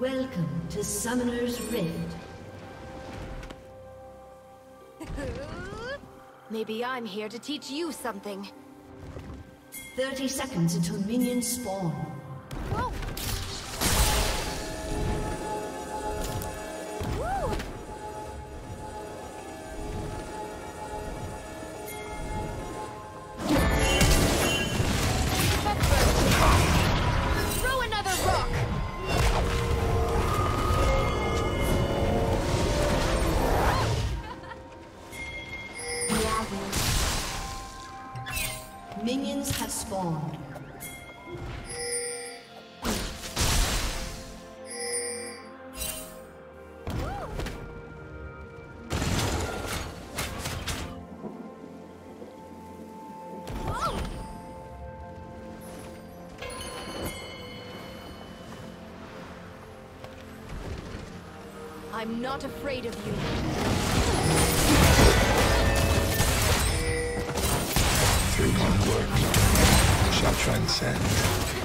Welcome to Summoner's Rift. Maybe I'm here to teach you something. 30 seconds until minions spawn. I'm not afraid of you. Through my work shall transcend.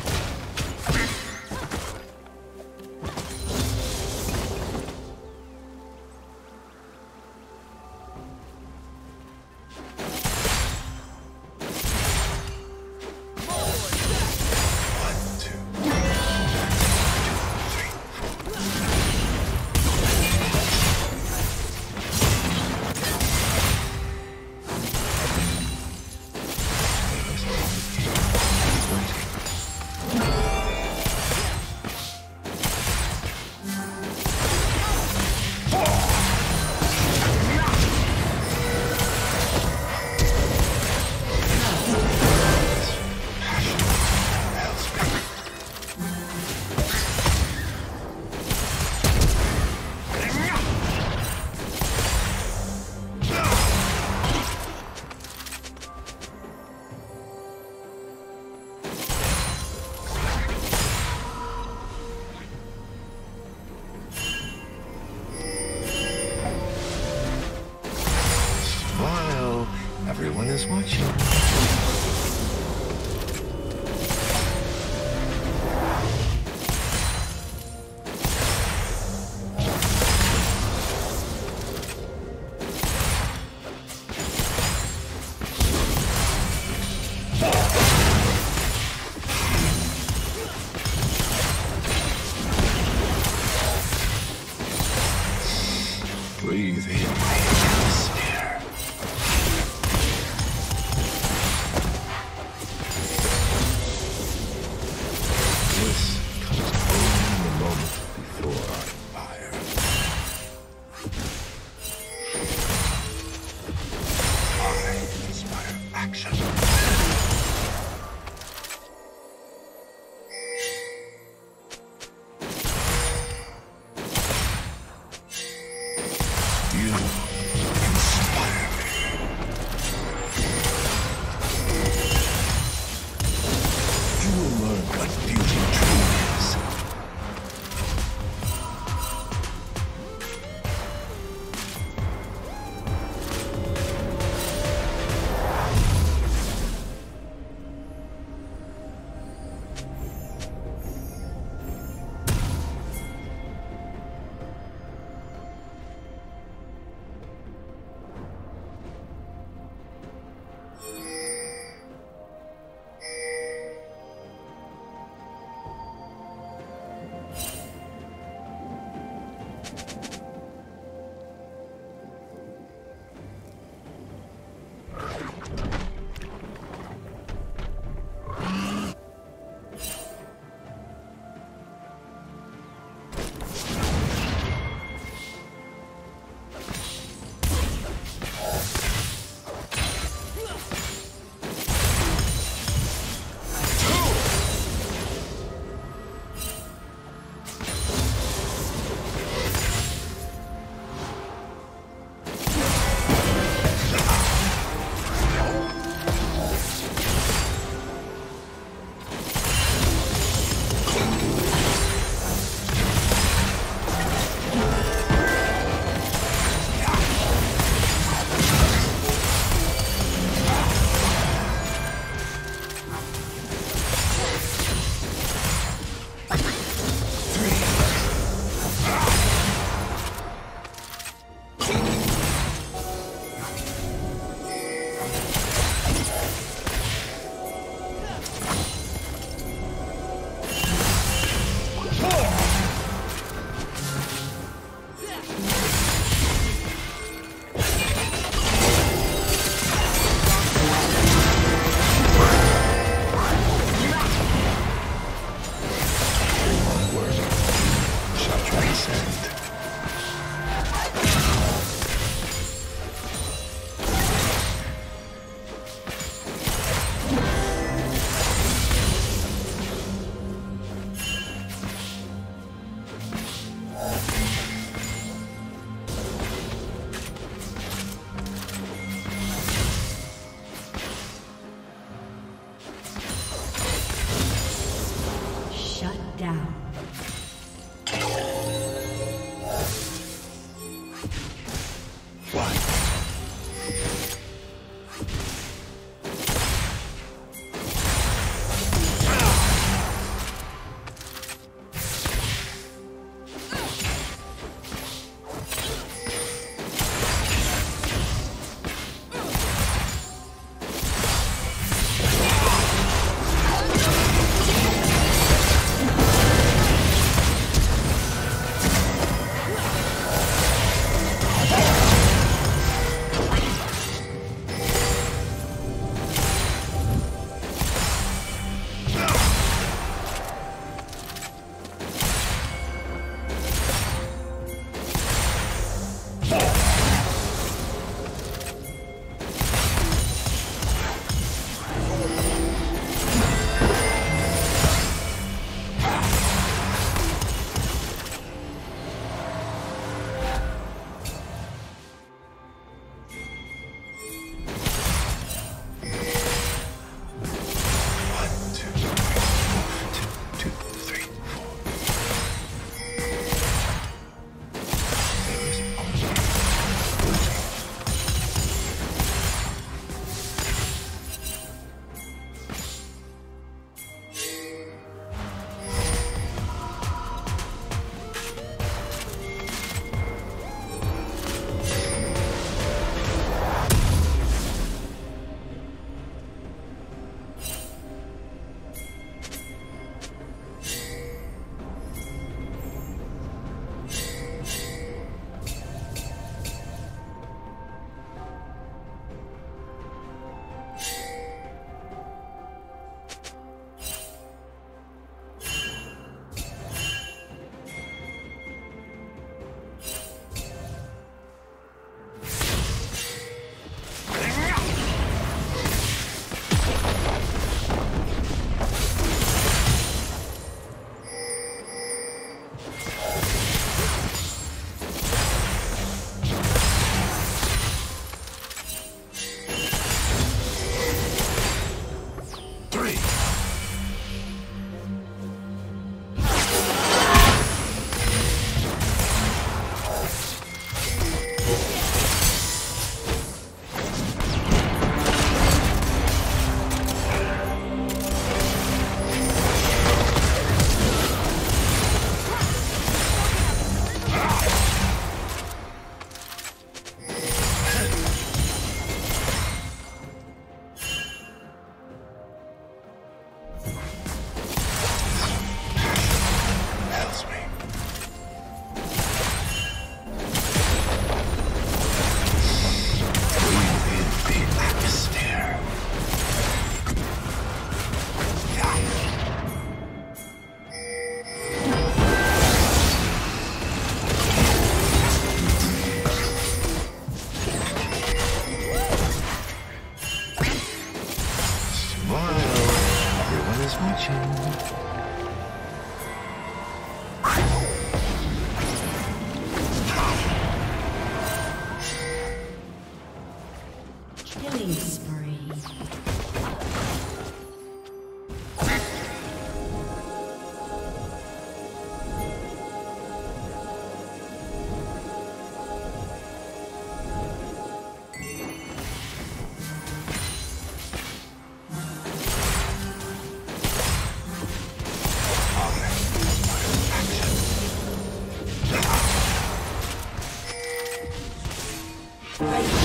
Ready.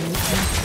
Thank you.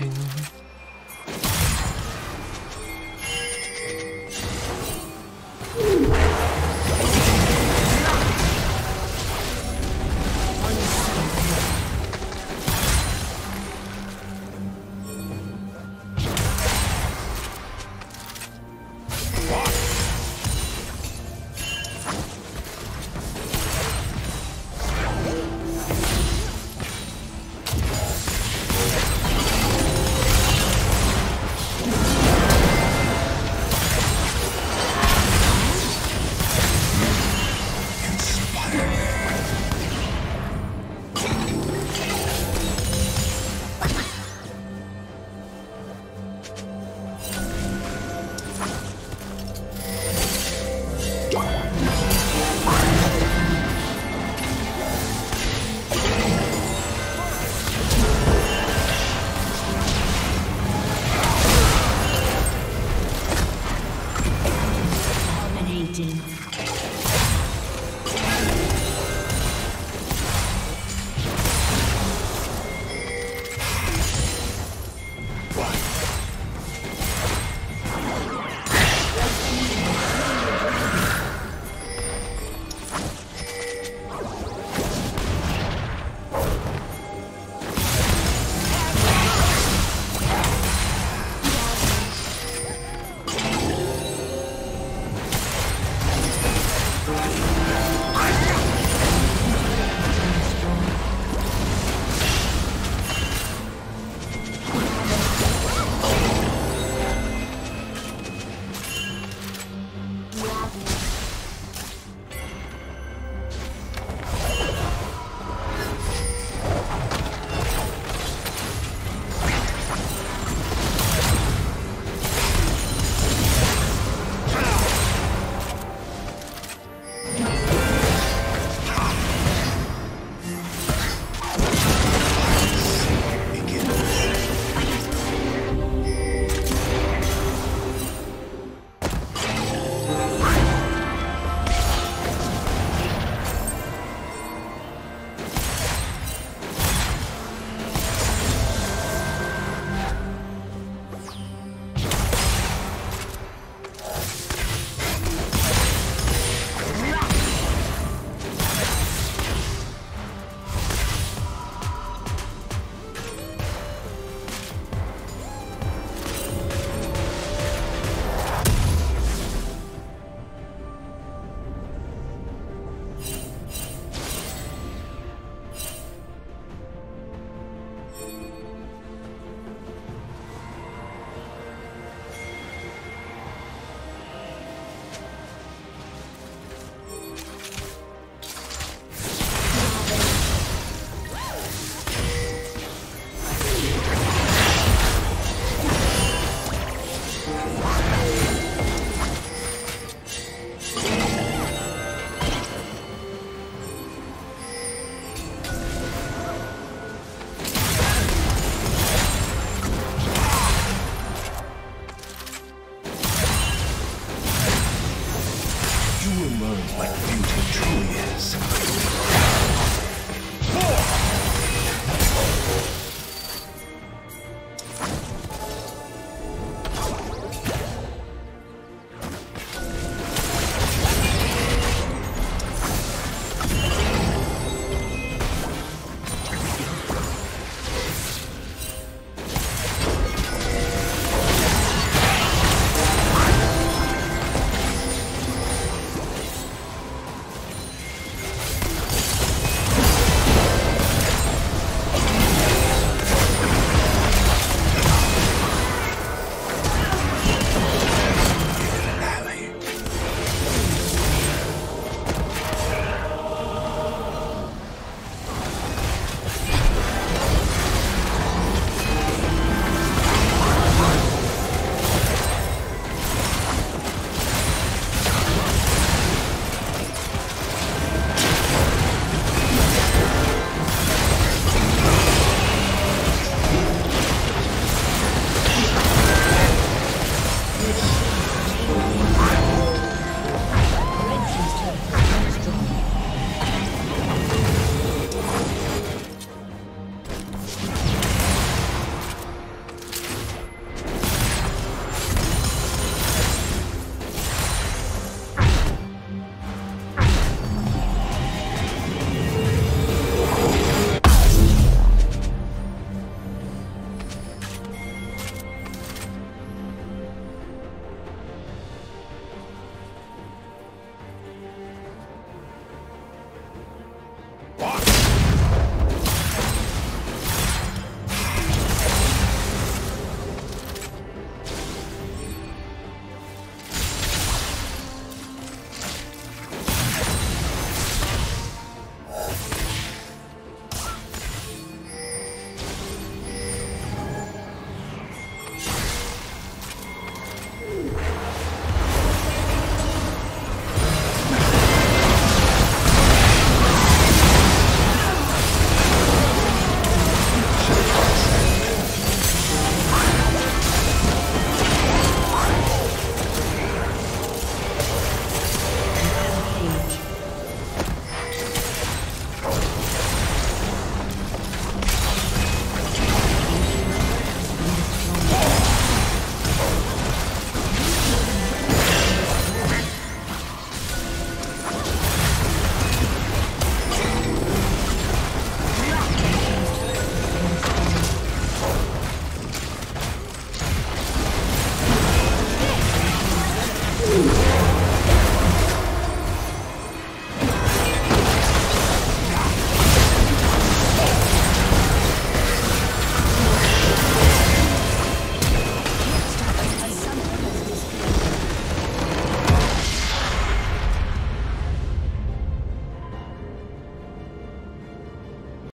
Watching. You will learn what beauty truly is.